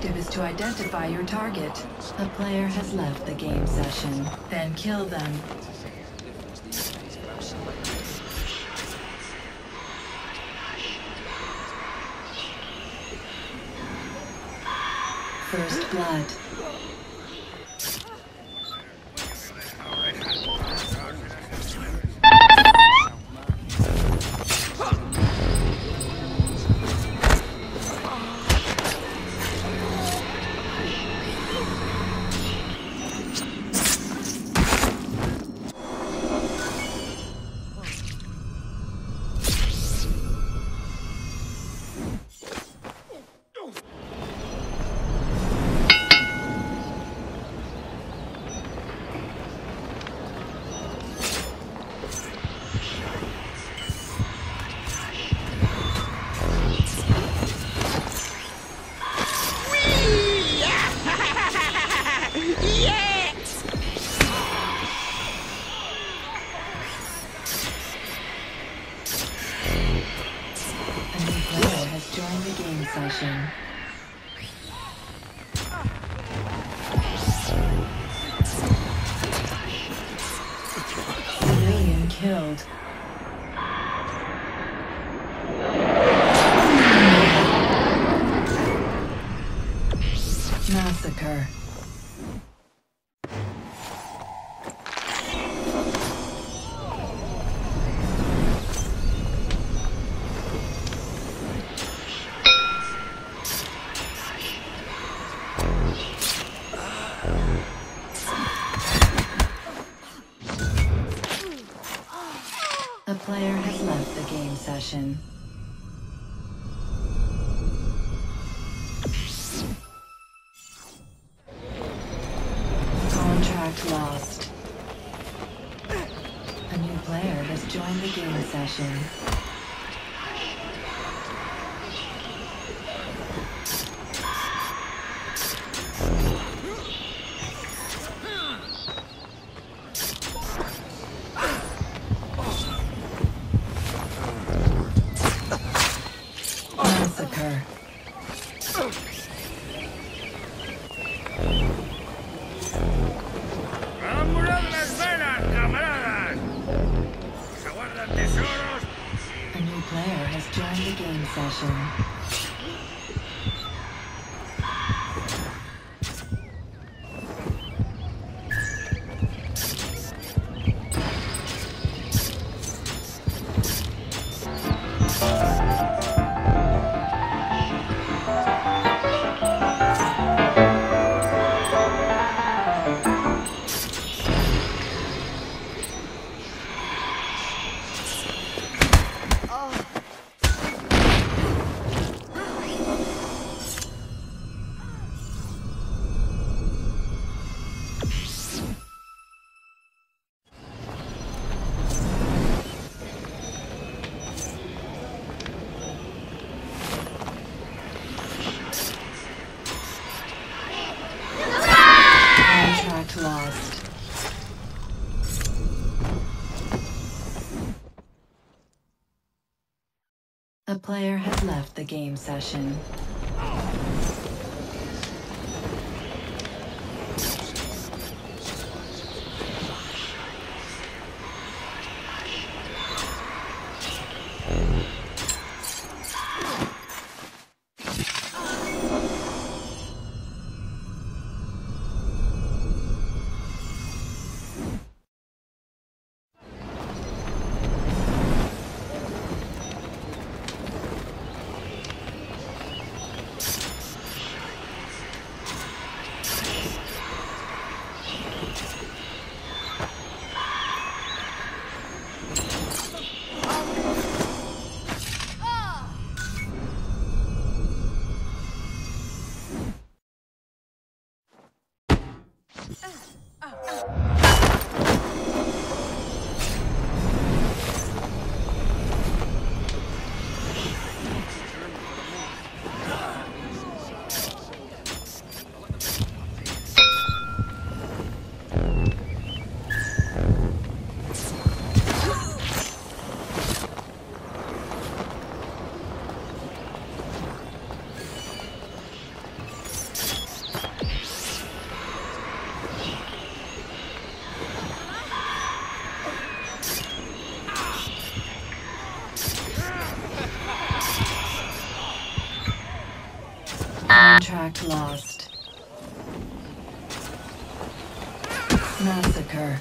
to identify your target. A player has left the game session. Then kill them. First blood. A new player has joined the game session. Killed. Game. Contract lost. A new player has joined the game session. Massacre. Player has left the game session. Contract lost. Massacre.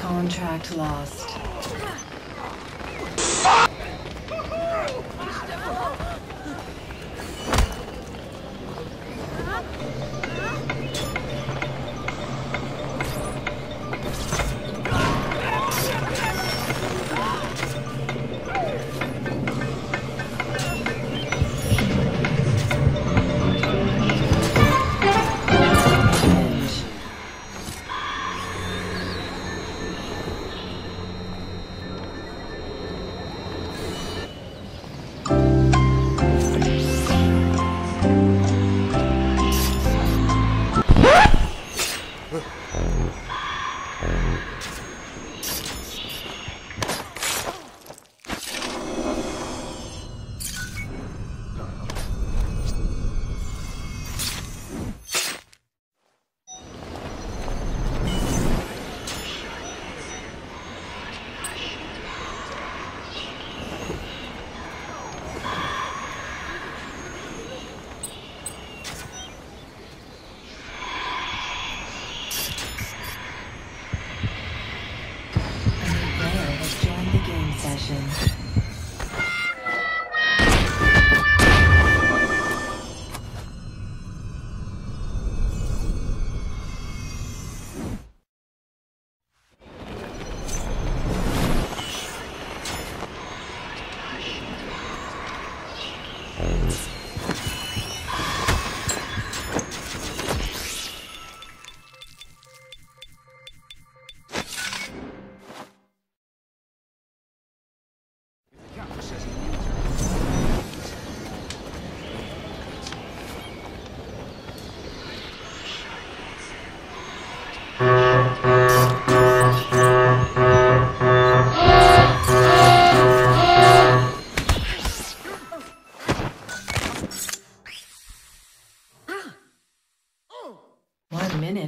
Contract lost. Huh?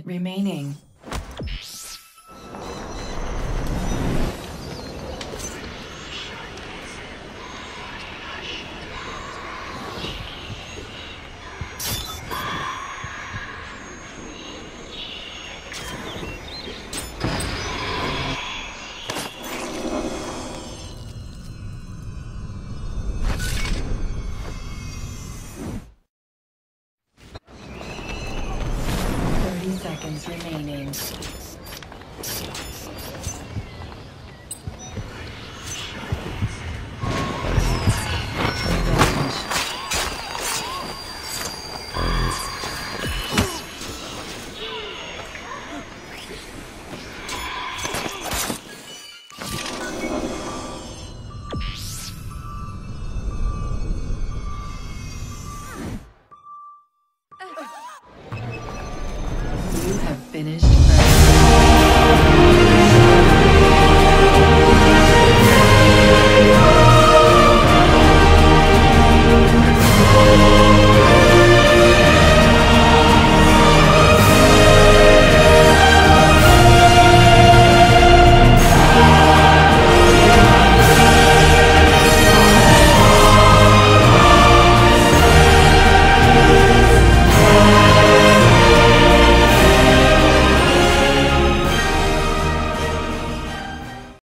remaining.